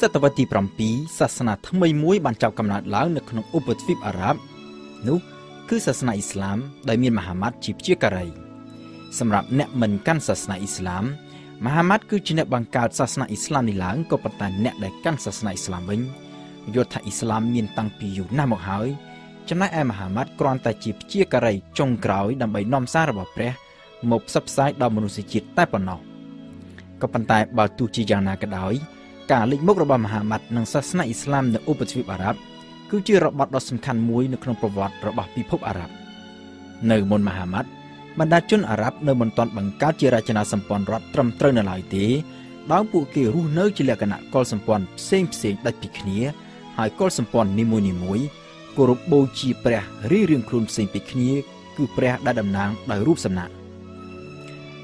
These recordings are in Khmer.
សតវត្សទី7សាសនាថ្មីមួយបានចាប់កំណើតឡើងនៅក្នុងឧបទ្វីបអារ៉ាប់នោះគឺសាសនាអ៊ីស្លាមដែលមានមហាម៉ាត់ជាព្យាការីសម្រាប់អ្នកមិនកាន់សាសនាអ៊ីស្លាមមហាម៉ាត់គឺជាអ្នកបង្កើតសាសនាអ៊ីស្លាមនេះឡើងក៏ប៉ុន្តែអ្នកដែលកាន់សាសនាអ៊ីស្លាមវិញយល់ថាអ៊ីស្លាមមានតាំងពីយូរណាស់មកហើយចំណែកឯមហាម៉ាត់គ្រាន់តែជាព្យាការីចុងក្រោយដើម្បីនាំសាររបស់ព្រះមកផ្សព្វផ្សាយដល់មនុស្សជាតិតែប៉ុណ្ណោះក៏ប៉ុន្តែបើទោះជាយ៉ាងណាក៏ដោយ ការលេចមុខរបស់មហាម៉ាត់និងសាសនាអ៊ីស្លាមនៅឧបទ្វីបអារ៉ាប់គឺជារបត់ដ៏សំខាន់មួយនៅក្នុងប្រវត្តិរបស់ពិភពអារ៉ាប់នៅមុនមហាម៉ាត់បណ្ដាជនអារ៉ាប់នៅមិនទាន់បង្កើតជារចនាសម្ព័ន្ធរដ្ឋត្រឹមត្រូវនៅឡើយទេដោយពួកគេរស់នៅជាលក្ខណៈកុលសម្ព័ន្ធផ្សេងផ្សេងដាច់ពីគ្នាហើយកុលសម្ព័ន្ធនីមួយនីមួយគោរពបូជាព្រះរៀងរៀងខ្លួនផ្សេងពីគ្នាគឺព្រះដែលតំណាងដោយរូបសំណាក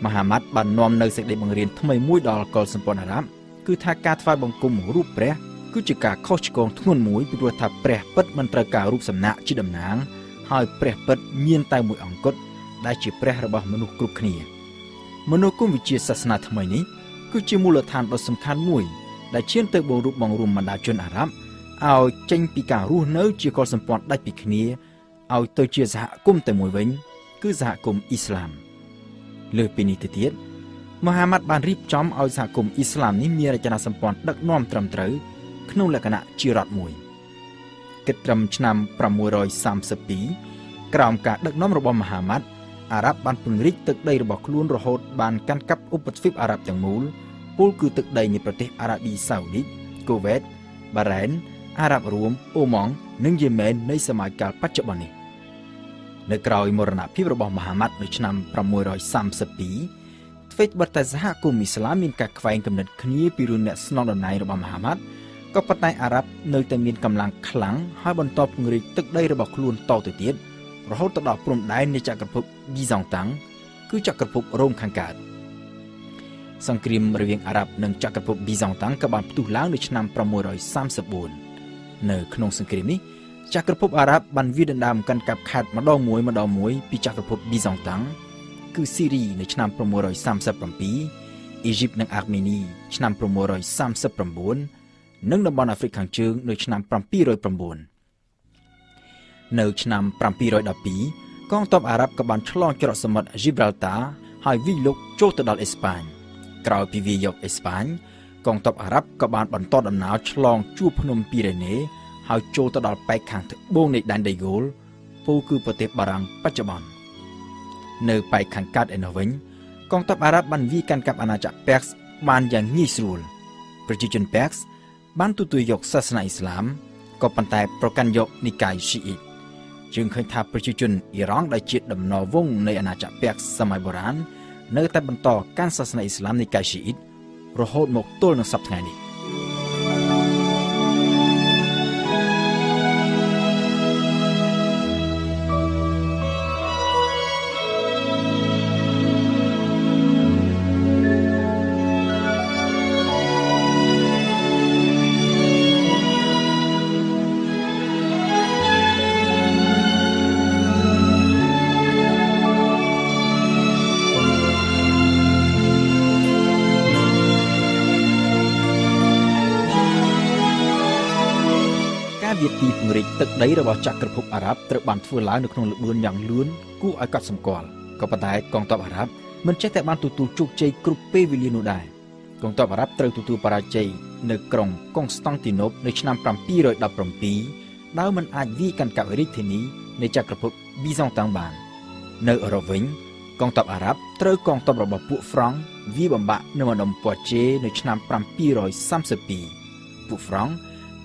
មហាម៉ាត់បាននាំនៅសេចក្តីបង្រៀនថ្មីមួយដល់កុលសម្ព័ន្ធអារ៉ាប់ គឺថាការថ្វាយបង្គំរូបព្រះគឺជាការខុសឆ្គងធ្ងន់មួយពីព្រោះថាព្រះពិតមិនត្រូវការរូបសំណាកជាតំណាងហើយព្រះពិតមានតែមួយអង្គគត់ដែលជាព្រះរបស់មនុស្សគ្រប់គ្នាមនោគមវិជ្ជាសាសនាថ្មីនេះគឺជាមូលដ្ឋានដ៏សំខាន់មួយដែលឈានទៅបង្រួបបង្រួមបណ្ដាជនអារ៉ាប់ឲ្យចេញពីការរស់នៅជាកុលសម្ព័ន្ធដាច់ពីគ្នាឲ្យទៅជាសហគមន៍តែមួយវិញ គឺសហគមន៍អ៊ីស្លាមលើពីនេះទៅទៀត មហាម៉ាត់បានរៀបចំឲ្យសហគមន៍អ៊ីស្លាមនេះមានរចនាសម្ព័ន្ធដឹកនាំត្រឹមត្រូវក្នុងលក្ខណៈជារដ្ឋមួយគិតត្រឹមឆ្នាំ632ក្រោមការដឹកនាំរបស់មហាម៉ាត់អារ៉ាប់បានពង្រីកទឹកដីរបស់ខ្លួនរហូតបានកាន់កាប់ឧបទ្វីបអារ៉ាប់ទាំងមូលពលគឺទឹកដីនៃប្រទេសអារ៉ាប៊ីសាអូឌីតកូវេតបារ៉ែនអារ៉ាប់រួមអូម៉ង់និងយេម៉ែននៃសម័យកាលបច្ចុប្បន្ននេះនៅក្រោយមរណភាពរបស់មហាម៉ាត់នៅឆ្នាំ632 ធ្វើបទតែសហគមន៍អ៊ីស្លាមមានការខ្វែងគំនិតគ្នាពីរឿងអ្នកស្នងតំណែងរបស់មហាម៉ាត់ក៏ប៉ុន្តែអារ៉ាប់នៅតែមានកម្លាំងខ្លាំងហើយបន្តពង្រីកទឹកដីរបស់ខ្លួនតទៅទៀតរហូតទៅដល់ព្រំដែននៃចក្រភពប៊ីយ៉ង់តាំងគឺចក្រភពរ៉ូមខាងកើតសង្គ្រាមរវាងអារ៉ាប់និងចក្រភពប៊ីយ៉ង់តាំងក៏បានផ្ទុះឡើងនៅឆ្នាំ634នៅក្នុងសង្គ្រាមនេះចក្រភពអារ៉ាប់បានវាយដណ្ដើមកាន់កាប់ខេត្តម្ដងមួយម្ដងមួយពីចក្រភពប៊ីយ៉ង់តាំង គឺស៊ីរីនៅឆ្នាំ637អ៊ីជីបនិងអាមេនីឆ្នាំ639និងតំបន់អាហ្វ្រិកខាងជើងនៅឆ្នាំ709នៅឆ្នាំ712កងទ័ពអារ៉ាប់ក៏បានឆ្លងច្រកសមុទ្រ Gibraltar ហើយវិលលុកចូលទៅដល់អេស្ប៉ាញក្រោយពីវាយយកអេស្ប៉ាញកងទ័ពអារ៉ាប់ក៏បានបន្តដំណើរឆ្លងជួរភ្នំពីរ៉េណេហើយចូលទៅដល់ប៉ែកខាងត្បូងនៃដែនដេហ្គោលពូគឺប្រទេសបារាំងបច្ចុប្បន្ន នៅប៉ែកខាងកើតឯនោះវិញកងទ័ពអារ៉ាប់បានវាយកាន់កាប់អាណាចក្រប៉ែកបានយ៉ាងងាយស្រួលប្រជាជនប៉ែកបានទទួលយកសាសនាអ៊ីស្លាមក៏ប៉ុន្តែប្រកាន់យកនិកាយស៊ីអ៊ីតយើងឃើញថាប្រជាជនអ៊ីរ៉ង់ដែលជាដំណរវងនៃអាណាចក្រពាក់សម័យបុរាណនៅតែបន្តកាន់សាសនាអ៊ីស្លាមនិកាយស៊ីអ៊ីតរហូតមកទល់នឹងសប្តាហ៍នេះ វាទីពង្រីកទឹកដីរបស់ចក្រភពអារ៉ាប់ត្រូវបានធ្វើឡើងនៅក្នុងល្បឿនយ៉ាងលឿនគួរឲ្យកត់សម្គាល់ក៏ប៉ុន្តែកងទ័ពអារ៉ាប់មិនចេះតែបានទទួលជោគជ័យគ្រប់ពេលវេលានោះដែរកងទ័ពអារ៉ាប់ត្រូវទទួលបរាជ័យនៅក្រុងកុងស្តង់ទីណូបនៅឆ្នាំ717ដោយមិនអាចវាយកាន់កាប់រាជធានីនៃចក្រភពប៊ីយ៉ង់តាំងបាននៅអឺរ៉ុបវិញកងទ័ពអារ៉ាប់ត្រូវកងទ័ពរបស់ពួកហ្វ្រង់វាយបំបាក់នៅម្ដុំប៉ូជេនៅឆ្នាំ732ពួកហ្វ្រង់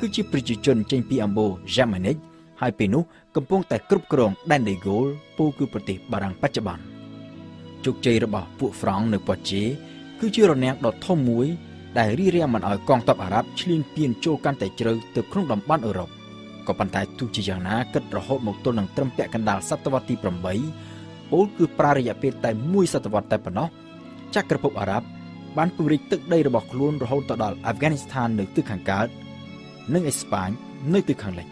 គឺជាប្រជាជនចេញពីអំបូរយ៉ាម៉ានិកហើយពេលនោះកំពុងតែគ្រប់គ្រងដែនដេហ្គោលពូគឺប្រទេសបារាំងបច្ចុប្បន្នជោគជ័យរបស់ពួកហ្វ្រង់នៅប៉ូជេគឺជារនាំងដ៏ធំមួយដែលរារាំងមិនឲ្យកងទ័ពអារ៉ាប់ឈ្លានពានចូលកាន់តែជ្រៅទៅក្នុងតំបន់អឺរ៉ុបក៏ប៉ុន្តែទោះជាយ៉ាងណាគិតរហូតមកទល់នឹងត្រឹមពាក់កណ្ដាលសតវត្សទី8ពោលគឺប្រើរយៈពេលតែមួយសតវត្សតែប៉ុណ្ណោះចក្រភពអារ៉ាប់បានពង្រីកទឹកដីរបស់ខ្លួនរហូតទៅដល់អាហ្វហ្គានីស្ថាននៅទិសខាងកើត និងអេស្ប៉ាញនៅទិសខាងលិច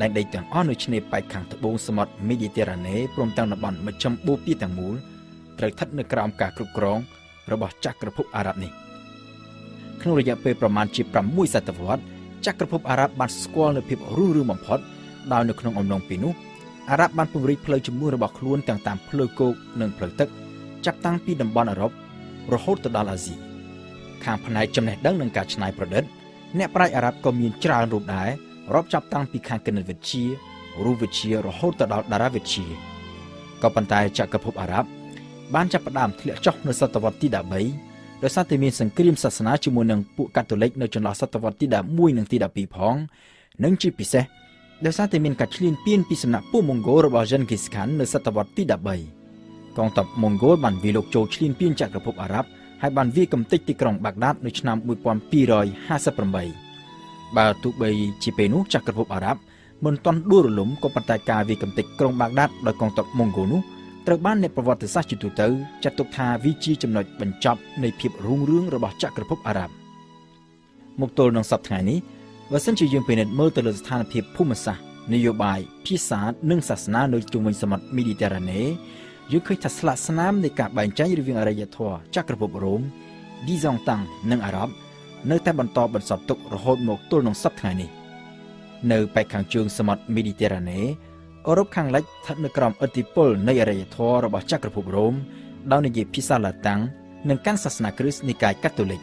ដែនដីទាំងអស់នៅឆ្នេរប៉ែកខាងត្បូងសមុទ្រមេឌីទែរ៉ាណេព្រមទាំងតំបន់មជ្ឈមបូព៌ាទាំងមូលត្រូវស្ថិតនៅក្រោមការគ្រប់គ្រងរបស់ចក្រភពអារ៉ាប់នេះខក្នុងរយៈពេលប្រមាណជា6សតវត្សចក្រភពអារ៉ាប់បានស្គាល់នូវភាពរុងរឿងបំផុតដោយនៅក្នុងអំឡុងពេលនោះអារ៉ាប់បានពង្រីកផ្លូវជំនួសរបស់ខ្លួនទាំងតាមផ្លូវគោកនិងផ្លូវទឹកចាប់តាំងពីតំបន់អឺរ៉ុបរហូតទៅដល់អាស៊ីខាងផ្នែកចំណេះដឹងនិងការច្នៃប្រឌិត អ្នកប្រាជ្ញអារ៉ាប់ក៏មានច្រើនរូបដែររាប់ចាប់តាំងពីខាងគណិតវិទ្យារូបវិទ្យារហូតទៅដល់តារាវិទ្យាក៏ប៉ុន្តែចក្រភពអារ៉ាប់បានចាប់ផ្ដើមធ្លាក់ចុះនៅសតវត្សទី13ដោយសារតែមានសង្គ្រាមសាសនាជាមួយនឹងពួកកាតូលិកនៅចន្លោះសតវត្សទី11និងទី12ផងនិងជាពិសេសដោយសារតែមានការឈ្លានពានពីសំណាក់ពួកម៉ុងហ្គោលរបស់ចិនគីសខាននៅសតវត្សទី13កងទ័ពម៉ុងហ្គោលបានវាយលុកចូលឈ្លានពានចក្រភពអារ៉ាប់ ហើយបានវាយកំទេចទីក្រុងបាក់ដាដនៅឆ្នាំ1258បើទោះបីជាពេលនោះចក្រភពអារ៉ាប់មិនទាន់ដួលរលំក៏ប៉ុន្តែការវាយកំទេចក្រុងបាក់ដាដដោយកងទ័ពម៉ុងហ្គោលនោះត្រូវបានអ្នកប្រវត្តិសាស្ត្រជាទូទៅចាត់ទុកថាវាជាចំណុចបញ្ចប់នៃភាពរុងរឿងរបស់ចក្រភពអារ៉ាប់មកទល់នឹងសប្តាហ៍នេះបើសិនជាយើងពិនិត្យមើលទៅលើស្ថានភាពភូមិសាស្ត្រនយោបាយភាសានិងសាសនានៅជុំវិញសមុទ្រមីឌីតេរ៉ាណេ យើងឃើញថាស្លាកស្នាមនៃការបែងចែករវាងអរិយធម៌ចក្រភពរ៉ូមឌីសងតាំងនិងអារ៉ាប់នៅតែបន្តបន្សល់ទុករហូតមកទល់នឹងសប្តាហ៍នេះនៅប៉ែកខាងជើងសមុទ្រមីឌីតេរ៉ាណេអឺរ៉ុបខាងលិចស្ថិតនៅក្រោមឥទ្ធិពលនៃអរិយធម៌របស់ចក្រភពរ៉ូមដោយនិយាយភាសាឡាតាំងនិងកាន់សាសនាគ្រីស្ទនិកាយកាតូលិក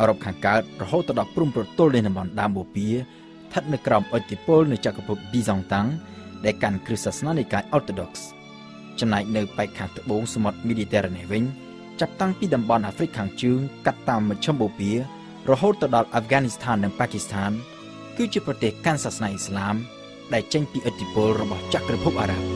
អឺរ៉ុបខាងកើតរហូតទៅដល់ព្រំប្រទល់នៃតំបន់ដើមបូព៌ាស្ថិតនៅក្រោមឥទ្ធិពលនៃចក្រភពប៊ីសង់តាំងដែលកាន់គ្រិស្តសាសនានិកាយ Orthodox ចំណែកនៅប៉ែកខាងត្បូងសមុទ្រ Mediterranean វិញចាប់តាំងពីតំបន់អាហ្វ្រិកខាងជើងកាត់តាមមជ្ឈមបូព៌ារហូតទៅដល់អាហ្វហ្គានីស្ថាននិងប៉ាគីស្ថាន គឺជាប្រទេសកាន់សាសនាអ៊ីស្លាមដែលចេញពីឥទ្ធិពលរបស់ចក្រភពអារ៉ាប់